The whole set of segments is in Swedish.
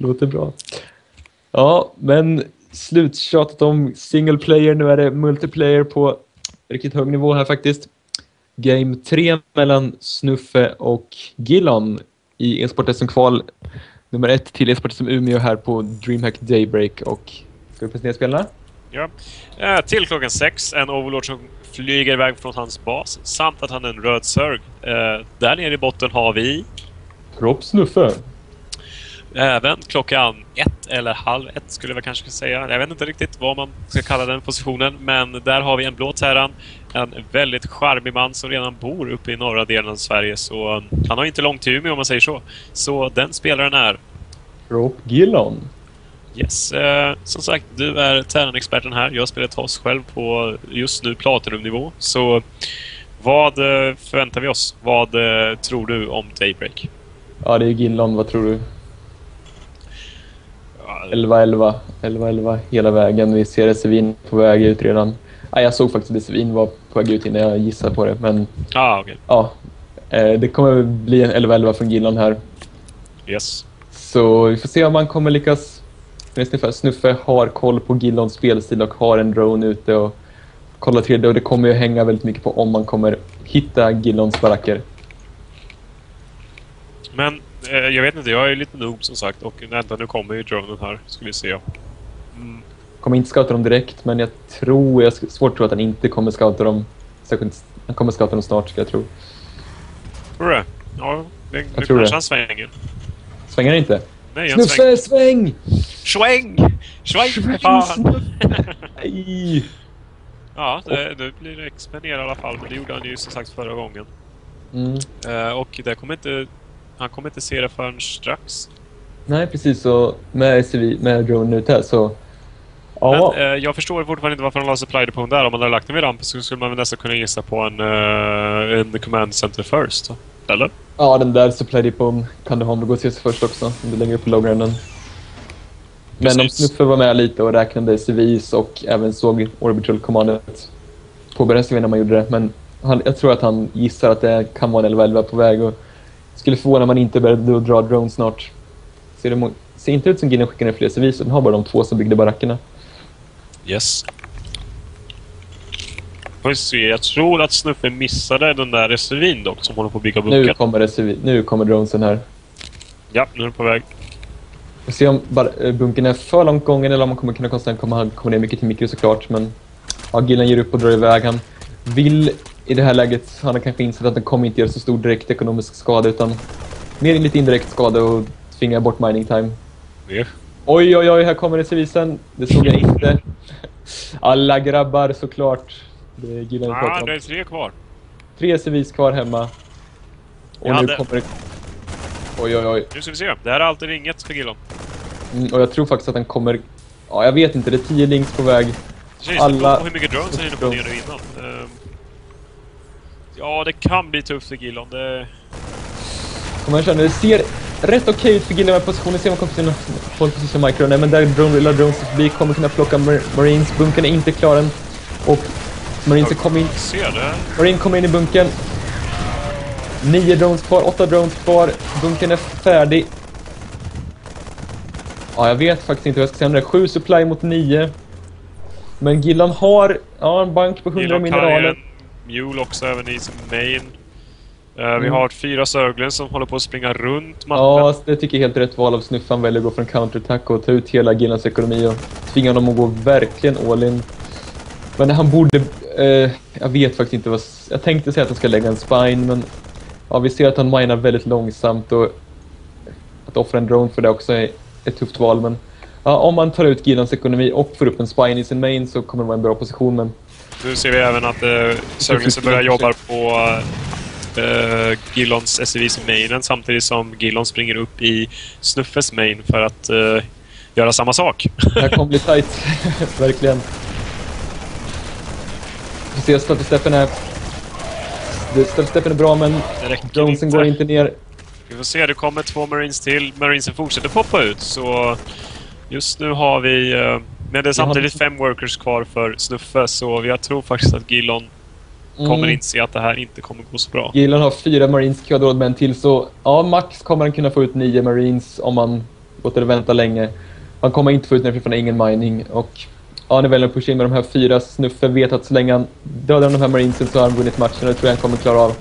Låter bra. Ja, men sluttjatat om single player. Nu är det multiplayer på riktigt hög nivå här faktiskt. Game 3 mellan Snuffe och Gillon i e-sport SM-kval nummer ett till e-sport SM Umeå här på DreamHack Daybreak. Och ska vi presentera spelarna? Ja. Eh, till klockan sex, en Overlord som flyger iväg från hans bas samt att han är en röd sörg. Eh, där nere i botten har vi Kropp Snuffe. Även klockan ett eller halv ett skulle jag kanske säga. Jag vet inte riktigt vad man ska kalla den positionen. Men där har vi en blå Terran. En väldigt charmig man som redan bor uppe i norra delen av Sverige. Så um, han har inte långt till Umeå om man säger så. Så den spelaren är... Kropp Gillon. Yes. Eh, som sagt, du är Terran-experten här. Jag spelar TOS själv på just nu Platinum-nivå. Så vad eh, förväntar vi oss? Vad eh, tror du om Daybreak? Ja, det är Gillon. Vad tror du? 11-11. 11-11 hela vägen. Vi ser Sevin på väg ut redan. Ja, jag såg faktiskt att Sevin var på väg ut innan jag gissade på det. Men Ah, okay. ja, eh, det kommer bli en 11-11 från Gillon här. Yes. Så vi får se om man kommer lyckas. Snuffe, Snuffe har koll på Gillons spelstil och har en drone ute och kollar till det. Och det kommer ju hänga väldigt mycket på om man kommer hitta Gillons baracker. Men jag vet inte, jag är lite noob som sagt och vänta nu kommer ju dronen här. Ska vi se. Mm. Kommer inte scouta dem direkt, men jag tror, jag har svårt att tro att han inte kommer scouta dem. Särskilt, han kommer scouta dem snart, ska jag tro. Tror du det? Ja, det, nu tror kanske det. han svänger. Svänger inte? Nej, han svänger. Snuffe, sväng! Sväng! Sväng! Fan! Nej! Ja, det, nu blir det XP ner i alla fall. Men det gjorde han ju som sagt förra gången. Mm. Eh, och det kommer inte... Han kommer inte se det förrän strax. Nej, precis. Så med, CV, med drone ute så... Ja, Men eh, jag förstår fortfarande inte varför han la supply depot där. Om man hade lagt den vid rampen så skulle man väl nästan kunna gissa på en, uh, en command center first. Eller? ja, den där supply depot kan du ha om du går till först också. Om du lägger upp på logrunnen. Men om Precis. Snuffe var med lite och räknade civis och även såg orbital commandet påbörjades när man gjorde det. Men han, jag tror att han gissar att det kan vara en 11 på väg och skulle förvåna om man inte började dra drone snart. Ser, det, ser inte ut som Gillen skickar ner fler civis, den har bara de två som byggde barackerna. Yes. Får se. Jag tror att Snuffe missade den där SUVin dock som håller på att bygga Nu bunkern. kommer, det civi, nu kommer dronesen här. Ja, nu är den på väg. Vi får se om eh, bunkern är för långt gången eller om man kommer kunna konstant komma, kommer ner mycket till mikro såklart. Men ja, Gillen ger upp och drar iväg. Han vill i det här läget, han kanske insett att den kommer inte göra så stor direkt ekonomisk skada utan mer lite indirekt skada och tvinga bort mining time. Ner. Oj, oj, oj, här kommer det civisen. Det såg jag inte. Alla grabbar såklart. Det är Gillen vi Ah, det är tre kvar. Tre civis kvar hemma. Och Jag nu hade- kommer det... Oj, oj, oj. Nu ska vi se. Det här är alltid inget för Gillon. Mm, och jag tror faktiskt att den kommer... Ja, jag vet inte. Det är tio links på väg. Det känns Alla- på hur mycket drones han hinner få ner nu innan. Ja, det kan bli tufft för Gillon. Det... Kommer jag känna, det ser rätt okej ut för Gillen med positionen. Ser man kommer till sin håll position micro. Nej, men där drone, lilla drones förbi kommer kunna plocka mar Marines. Bunkern är inte klar än. Och Marinesen kommer in. Ser det? Marine kommer in i bunkern. Nio drones kvar, åtta drones kvar. Bunkern är färdig. Ja, jag vet faktiskt inte hur jag ska säga om det. Sju supply mot nio. Men Gillan har ja, en bank på 100 Gillon har ju mineraler. Mule också även i sin main. Vi Mm. har fyra Sörglen som håller på att springa runt mappen. Ja, det tycker jag är helt rätt val av Snuffan väljer att gå för en counterattack och ta ut hela Gillans ekonomi och tvinga honom att gå verkligen all in. Men han borde... Eh, jag vet faktiskt inte vad... Jag tänkte säga att han ska lägga en spine, men... Ja, vi ser att han minar väldigt långsamt och... Att offra en drone för det också är ett tufft val, men... Ja, om man tar ut Gillans ekonomi och får upp en spine i sin main så kommer det vara en bra position, men... Nu ser vi även att Sörglen som börjar jobba på uh, Gillons SUVs i mainen samtidigt som Gillon springer upp i Snuffes main för att eh, göra samma sak. Det här kommer bli tight. Verkligen. Vi ser Steffsteffen är... Steffsteffen är bra, men Jonesen inte. går inte ner. Vi får se, det kommer två Marines till. Marinesen fortsätter poppa ut, så just nu har vi... eh, men det är samtidigt fem workers kvar för Snuffe, så jag tror faktiskt att Gillon kommer Mm. inse att det här inte kommer gå så bra. Gillen har fyra Marines kvadrat med en till, så ja, max kommer han kunna få ut nio Marines om man gått och väntat länge. Han kommer inte få ut nerför från ingen mining och ja, är väldigt pusha in med de här fyra. Snuffe vet att så länge han dödar de här marinesen så har han vunnit matchen och det tror jag han kommer klara av.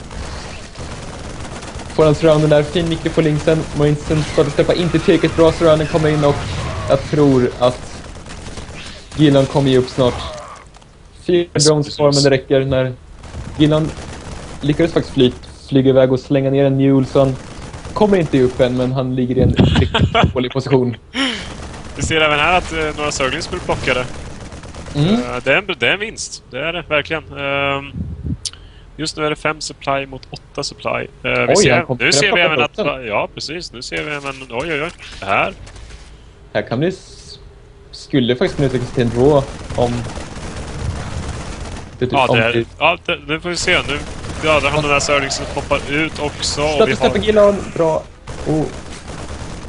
Får han surrounden där, fin mikro på linksen. Marinesen startar släppa inte tillräckligt bra, surrounden kommer in och jag tror att Gillan kommer ge upp snart. Fyra drones kvar men det räcker när Gillan lyckades faktiskt fly, flyga iväg och slänga ner en mule så han kommer inte ge upp än men han ligger i en riktigt dålig position. Vi ser även här att eh, några Sörglings blir plockade. Mm. Eh, det, är en, det är en vinst. Det är det verkligen. Ehm, just nu är det fem supply mot åtta supply. Eh, vi Oj, ser, nu ser vi även att... Ja, precis. Nu ser vi även... Oj, oj, oj. Det här. Här kan s- skulle faktiskt kunna utvecklas till en draw om... Det, Ja, om det är, ja det, nu får vi se. Nu dödar han den där Sörling som poppar ut också. Släpper har, Gillan, bra. Oh,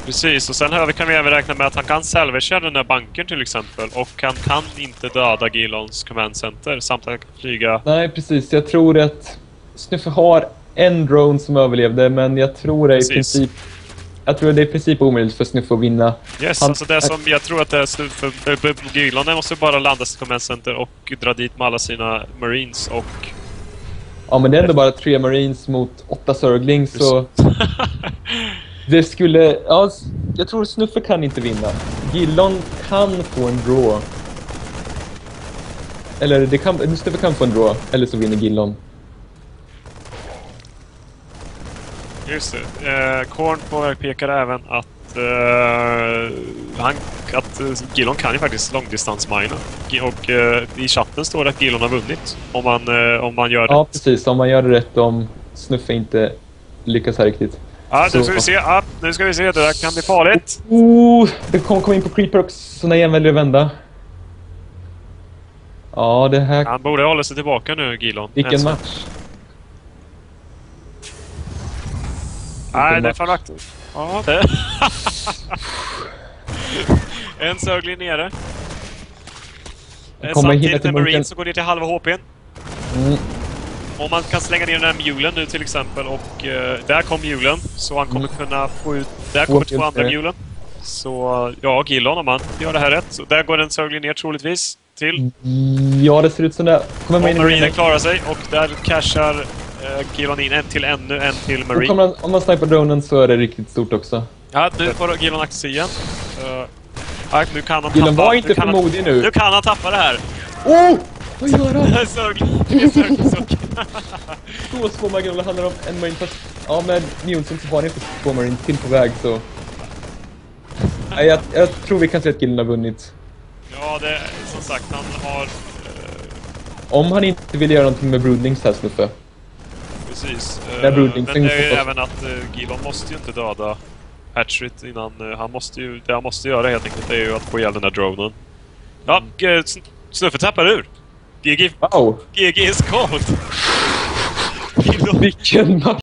precis, och sen här kan vi även räkna med att han kan salvagea den där bankern till exempel. Och han kan inte döda Gilons command center samt att han kan flyga... nej, precis. Jag tror att Snuffe har en drone som överlevde, men jag tror det i Precis. princip... Jag tror det är i princip omöjligt för Snuffe att vinna. Yes, Han- alltså det som jag tror att det är Gilon, den måste bara landa sitt command center och dra dit med alla sina marines och... Ja, men det är ändå bara tre marines mot åtta Sörglings, så... Det skulle... Ja, jag tror Snuffe kan inte vinna. Gillon kan få en draw. Eller det kan, Snuffe kan få en draw, eller så vinner Gillon. Just det. Eh, Korn påpekar även att, eh, han, att eh, Gilon kan ju faktiskt långdistansmina. Och eh, i chatten står det att Gilon har vunnit. Om man, eh, om man gör Ja, rätt. precis. Om man gör det rätt om Snuffe inte lyckas här riktigt. Ja, nu ska vi se. Ja, nu ska vi se. Det där kan bli farligt. Oh, det kommer komma in på Creeper också, så när igen väljer att vända. Ja, det här... Han borde hålla sig tillbaka nu, Gilon. Vilken match. Nej, det är lagt. Ja, det... en Sörgling nere. Eh, Samtidigt munken. Marine som går ner till halva HPn. Mm. Om man kan slänga ner den här mulen nu till exempel och eh, där kom mulen. Så han kommer kunna få ut... Där kommer två andra mulen. Så ja, Gillon om han gör det här rätt. Så där går en Sörgling ner troligtvis. Till. Ja, det ser ut som det. Kommer man Marinen Marine. klarar sig och där cashar eh, Gillon in en till ännu en till kommer man, om man snipar dronen så är det riktigt stort också. Ja, nu får Gillon aktie igen. Uh, ja, nu kan han Gillen tappa... var inte för modig nu. Nu kan han tappa det här! Oh! Vad gör han? Det är Sörglingsuck. Så små marginaler. Handlar om en marine fast... Ja, med Newton så har inte två marine till på väg så... Nej, jag, jag tror vi kan säga att Gillen har vunnit. Ja, det är som sagt, han har... eh, Om han inte vill göra någonting med Broodlings här, Snuffe. Precis. Där Eh, men det är ju även att uh, Gilon måste ju inte döda Hatchrit innan... eh, han måste ju... Det han måste göra helt enkelt är ju att få ihjäl den där dronen. Ja, uh, Snuffe tappar ur. GG, Wow! GG is cold. Vilken match!